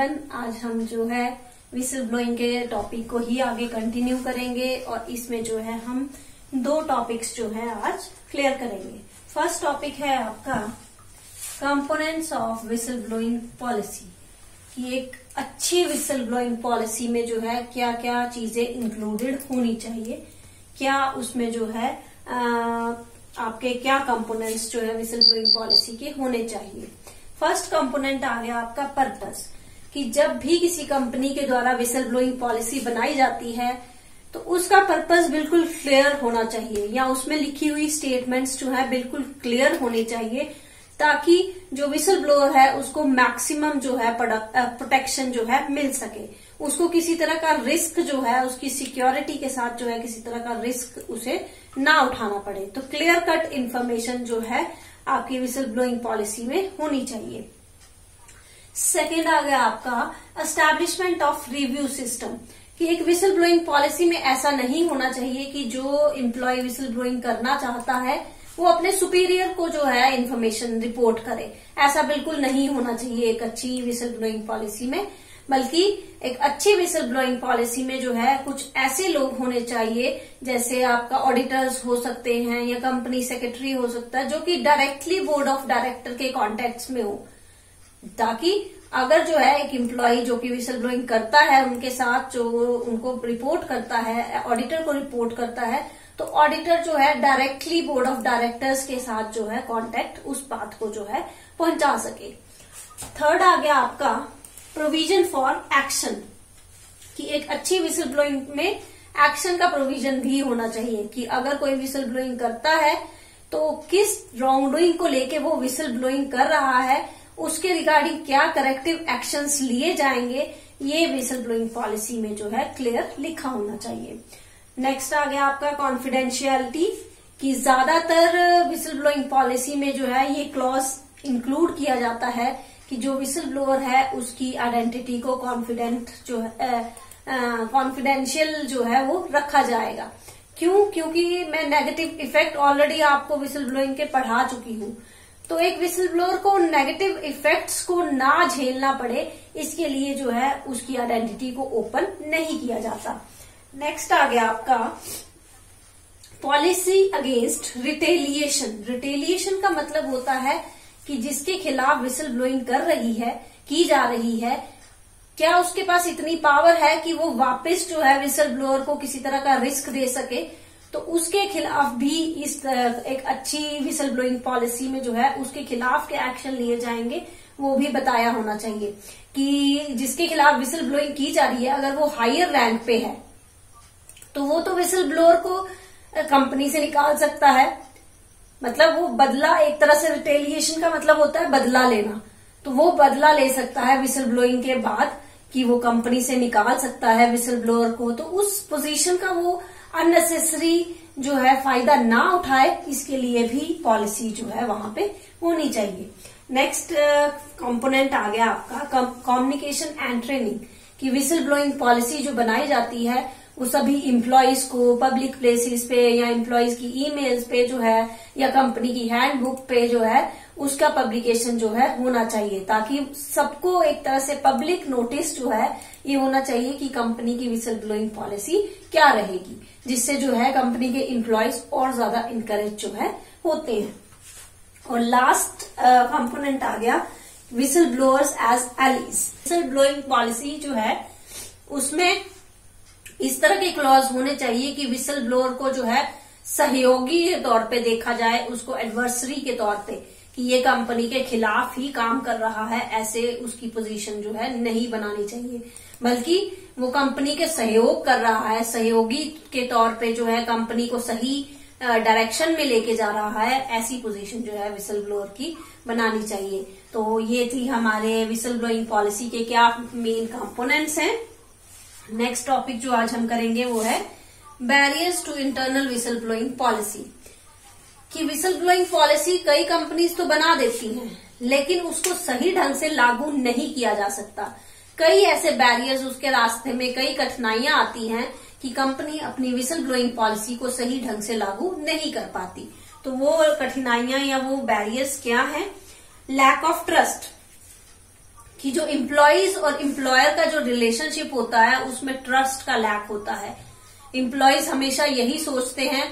Everyone आज हम जो है विसल ब्लोइंग के टॉपिक को ही आगे कंटिन्यू करेंगे और इसमें जो है हम दो टॉपिक्स जो है आज क्लियर करेंगे। फ़र्स्ट टॉपिक है आपका components of whistle blowing policy कि एक अच्छी विसल ब्लोइंग पॉलिसी में जो है क्या क्या चीज़ें इंक्लूडेड होनी चाहिए क्या उसमें जो है आ, आपके क्या कंपोनेंट्स जो है विसल ब्लोइंग पॉलिसी के होने चाहिए। फ़र्स्ट कंपोनेंट आ गया आपका पर्पस कि जब भी किसी कंपनी के द्वारा विसल ब्लोइंग पॉलिसी बनाई जाती है तो उसका पर्पस बिल्कुल क्लियर होना चाहिए, या उसमें लिखी हुई स्टेटमेंट्स जो है बिल्कुल क्लियर होनी चाहिए, ताकि जो विसल ब्लोअर है, उसको मैक्सिमम जो है प्रोटेक्शन जो है मिल सके। उसको किसी तरह का रिस्क जो है, उसकी सिक्योरिटी के साथ जो है किसी तरह का रिस्क उसे ना उठाना पड़े। तो क्लियर कट इन्फॉर्मेशन जो है आपकी विसल ब्लोइंग पॉलिसी में होनी चाहिए। सेकेंड आ गया आपका एस्टेब्लिशमेंट ऑफ़ रिव्यू सिस्टम कि एक विसल ब्लोइंग पॉलिसी में ऐसा नहीं होना चाहिए कि जो इम्प्लॉय विसल ब्लोइंग करना चाहता है, वो अपने सुपीरियर को जो है इन्फॉर्मेशन रिपोर्ट करे. ऐसा बिल्कुल नहीं होना चाहिए एक अच्छी विसल ब्लोइंग पॉलिसी में, बल्कि एक अच्छी विसल ब्लोइंग पॉलिसी में जो है कुछ ऐसे लोग होने चाहिए, जैसे आपका ऑडिटर्स हो सकते हैं या कंपनी सेक्रेटरी हो सकता है, जो कि डायरेक्टली बोर्ड ऑफ़ डायरेक्टर के कॉन्टेक्ट में हो. ताकि अगर जो है एक एम्प्लॉय जो कि विसल ब्लोइंग करता है, उनके साथ जो उनको रिपोर्ट करता है ऑडिटर को रिपोर्ट करता है तो ऑडिटर जो है डायरेक्टली बोर्ड ऑफ़ डायरेक्टर्स के साथ जो है कांटेक्ट उस बात को जो है पहुँचा सके। थर्ड आ गया आपका प्रोविज़न फॉर एक्शन कि एक अच्छी विसल ब्लोइंग में एक्शन का प्रोविज़न भी होना चाहिए, कि अगर कोई विसल ब्लोइंग करता है तो किस रॉन्ग डूइंग को लेके वो विसल ब्लोइंग कर रहा है उसके रिगार्डिंग क्या करेक्टिव एक्शंस लिए जाएँगे, ये विसल ब्लोइंग पॉलिसी में जो है क्लियर लिखा होना चाहिए। नेक्स्ट आ गया आपका कॉन्फिडेंशियलिटी कि ज़्यादातर विसल ब्लोइंग पॉलिसी में जो है ये क्लॉज इंक्लूड किया जाता है कि जो विसल ब्लोअर है उसकी आइडेंटिटी को कॉन्फिडेंट जो है कॉन्फिडेंशियल जो है वो रखा जाएगा। क्यों? क्योंकि मैं नेगेटिव इफ़ेक्ट ऑलरेडी आपको विसल ब्लोइंग के पढ़ा चुकी हूँ। तो एक विसल ब्लोअर को नेगेटिव इफेक्ट्स को ना झेलना पड़े, इसके लिए जो है उसकी आइडेंटिटी को ओपन नहीं किया जाता। नेक्स्ट आ गया आपका पॉलिसी अगेंस्ट रिटेलिएशन रिटेलिएशन का मतलब होता है कि जिसके खिलाफ विसल ब्लोइंग कर रही है, की जा रही है, क्या उसके पास इतनी पावर है कि वो वापस जो है विसल ब्लोअर को किसी तरह का रिस्क दे सके? तो उसके खिलाफ भी इस एक अच्छी विसल ब्लोइंग पॉलिसी में जो है, उसके खिलाफ के एक्शन लिए जाएँगे, वो भी बताया होना चाहिए कि जिसके खिलाफ विसल ब्लोइंग की जा रही है, अगर वो हायर रैंक पे है तो वो तो विसल ब्लोअर को कंपनी से निकाल सकता है। मतलब वो बदला, एक तरह से रिटेलिएशन का मतलब होता है बदला लेना। तो वो बदला ले सकता है विसल ब्लोइंग के बाद कि वो कंपनी से निकाल सकता है विसल ब्लोअर को। तो उस पोजीशन का वो अननेसेसरी जो है फ़ायदा ना उठाए, इसके लिए भी पॉलिसी जो है वहाँ पे होनी चाहिए। नेक्स्ट कंपोनेंट आ गया आपका कम्युनिकेशन एंड ट्रेनिंग की विसल ब्लोइंग पॉलिसी जो बनाई जाती है, वो सभी इम्प्लॉयज को पब्लिक प्लेसेस पे या इम्प्लॉयज की ईमेल्स पे जो है, या कंपनी की हैंडबुक पे जो है उसका पब्लिकेशन जो है होना चाहिए, ताकि सबको एक तरह से पब्लिक नोटिस जो है, ये होना चाहिए कि कंपनी की विसल ब्लोइंग पॉलिसी क्या रहेगी, जिससे जो है कंपनी के इम्प्लॉयज और ज़्यादा इंकरेज जो है होते हैं। और लास्ट कंपोनेंट आ गया whistle blowers as Alice whistle blowing policy जो है, उसमें इस तरह के क्लॉज होने चाहिए कि विसल ब्लोअर को जो है सहयोगी तौर पे देखा जाए, उसको एडवर्सरी के तौर पे। कि ये कंपनी के खिलाफ ही काम कर रहा है, ऐसे उसकी पोजीशन जो है नहीं बनानी चाहिए। बल्कि वो कंपनी के सहयोग कर रहा है, सहयोगी के तौर पे जो है कंपनी को सही डायरेक्शन में लेके जा रहा है, ऐसी पोजीशन जो है विसल ब्लोअर की बनानी चाहिए। तो ये थी हमारे विसल ब्लोइंग पॉलिसी के क्या मेन कंपोनेंट्स हैं। नेक्स्ट टॉपिक जो आज हम करेंगे वो है barriers to internal whistle blowing policy कि विसल ब्लोइंग पॉलिसी कई कंपनीज़ तो बना देती हैं, लेकिन उसको सही ढंग से लागू नहीं किया जा सकता। कई ऐसे बैरियर्स उसके रास्ते में कई कठिनाइयाँ आती हैं कि कंपनी अपनी विसल ब्लोइंग पॉलिसी को सही ढंग से लागू नहीं कर पाती। तो वो कठिनाइयाँ या वो बैरियर्स क्या हैं? लैक ऑफ़ ट्रस्ट कि जो इम्प्लॉयज और इम्प्लॉयर का जो रिलेशनशिप होता है, उसमें ट्रस्ट का लैक होता है। इम्प्लॉयज हमेशा यही सोचते हैं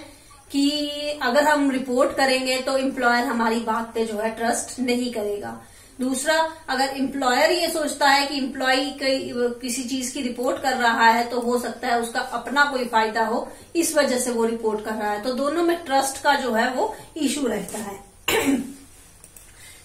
कि अगर हम रिपोर्ट करेंगे तो इम्प्लॉयर हमारी बात पे जो है ट्रस्ट नहीं करेगा। दूसरा, अगर इम्प्लॉयर ये सोचता है कि इम्प्लॉय किसी चीज़ की रिपोर्ट कर रहा है तो हो सकता है उसका अपना कोई फ़ायदा हो, इस वजह से वो रिपोर्ट कर रहा है। तो दोनों में ट्रस्ट का जो है वो इशू रहता है।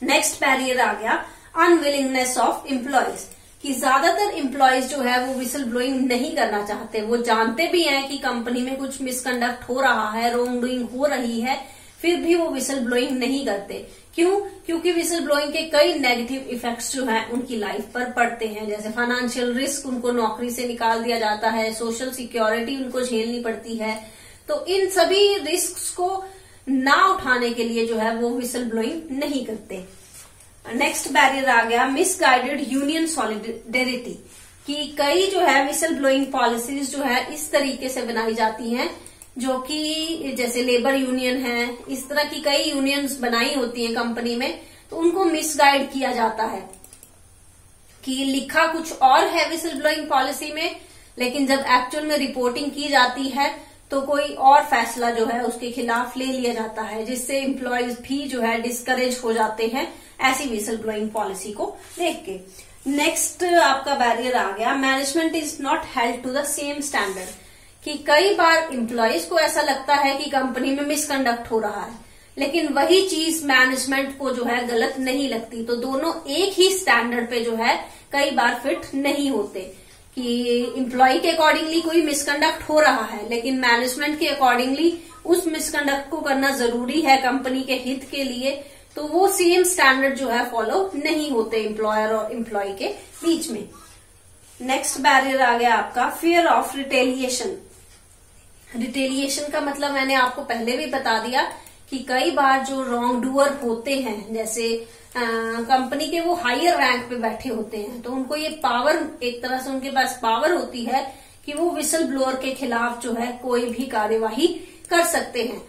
नेक्स्ट बैरियर आ गया अनविलिंगनेस ऑफ़ इम्प्लॉयज कि ज़्यादातर इम्प्लॉयज जो है वो विसल ब्लोइंग नहीं करना चाहते। वो जानते भी हैं कि कंपनी में कुछ मिसकंडक्ट हो रहा है रोंग डूइंग हो रही है, फिर भी वो विसल ब्लोइंग नहीं करते। क्यों? क्योंकि विसल ब्लोइंग के कई नेगेटिव इफेक्ट्स जो हैं उनकी लाइफ पर पड़ते हैं। जैसे फाइनेंशियल रिस्क उनको नौकरी से निकाल दिया जाता है सोशल सिक्योरिटी उनको झेलनी पड़ती है। तो इन सभी रिस्क को ना उठाने के लिए जो है वो विसल ब्लोइंग नहीं करते। नेक्स्ट बैरियर आ गया मिसगाइडेड यूनियन सॉलिडेरिटी कि कई जो है विसल ब्लोइंग पॉलिसीज़ जो है इस तरीके से बनाई जाती हैं, जो कि जैसे लेबर यूनियन है, इस तरह की कई यूनियंस बनाई होती हैं कंपनी में तो उनको मिसगाइड किया जाता है। कि लिखा कुछ और है विसल ब्लोइंग पॉलिसी में, लेकिन जब एक्चुअल में रिपोर्टिंग की जाती है तो कोई और फैसला जो है उसके खिलाफ ले लिया जाता है, जिससे एम्प्लॉयज़ भी जो है डिस्करेज हो जाते हैं ऐसी विसल ब्लोइंग पॉलिसी को देख के। नेक्स्ट आपका बैरियर आ गया। Management is not held to the same standard कि कई बार इम्प्लॉयज को ऐसा लगता है कि कंपनी में मिसकंडक्ट हो रहा है, लेकिन वही चीज़ मैनेजमेंट को जो है गलत नहीं लगती। तो दोनों एक ही स्टैंडर्ड पे जो है कई बार फिट नहीं होते। कि इम्प्लॉय के अकॉर्डिंगली कोई मिसकंडक्ट हो रहा है, लेकिन मैनेजमेंट के अकॉर्डिंगली उस मिसकंडक्ट को करना ज़रूरी है कंपनी के हित के लिए तो वो सेम स्टैंडर्ड जो है फॉलो नहीं होते एम्प्लॉयर और एम्प्लॉय के बीच में। नेक्स्ट बैरियर आ गया आपका फियर ऑफ़ रिटेलिएशन रिटेलिएशन का मतलब मैंने आपको पहले भी बता दिया कि कई बार जो रॉन्ग डूअर होते हैं, जैसे कंपनी के वो हायर रैंक पे बैठे होते हैं। तो उनको ये पावर एक तरह से उनके पास पावर होती है कि वो विसल ब्लोअर के खिलाफ जो है कोई भी कार्यवाही कर सकते हैं।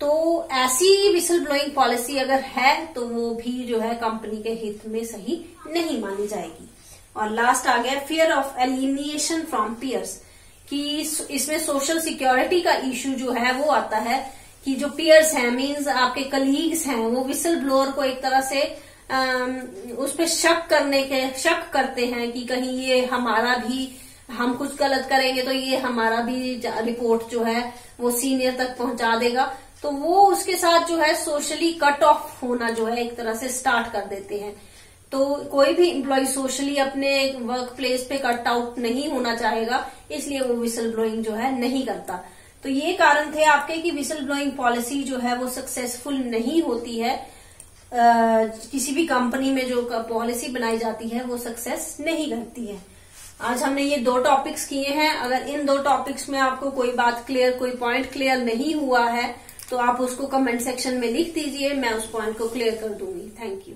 तो ऐसी विसल ब्लोइंग पॉलिसी अगर है तो वो भी जो है कंपनी के हित में सही नहीं मानी जाएगी। और लास्ट आ गया fear of elimination from peers कि इसमें सोशल सिक्योरिटी का इश्यू जो है वो आता है कि जो पियर्स हैं मींस आपके कलीग्स हैं, वो विसल ब्लोअर को एक तरह से उस पर शक करने के, शक करते हैं कि कहीं ये हमारा भी, हम कुछ गलत करेंगे तो ये हमारा भी रिपोर्ट जो है वो सीनियर तक पहुँचा देगा। तो वो उसके साथ जो है सोशली कट ऑफ़ होना जो है एक तरह से स्टार्ट कर देते हैं। तो कोई भी इम्प्लॉय सोशली अपने वर्क प्लेस पे कट आउट नहीं होना चाहेगा, इसलिए वो विसल ब्लोइंग जो है नहीं करता। तो ये कारण थे आपके कि विसल ब्लोइंग पॉलिसी जो है वो सक्सेसफुल नहीं होती है। किसी भी कंपनी में जो पॉलिसी बनाई जाती है, वो सक्सेस नहीं करती है। आज हमने ये दो टॉपिक्स किए हैं। अगर इन दो टॉपिक्स में आपको कोई बात क्लियर कोई पॉइंट क्लियर नहीं हुआ है तो आप उसको कमेंट सेक्शन में लिख दीजिए, मैं उस पॉइंट को क्लियर कर दूँगी। Thank you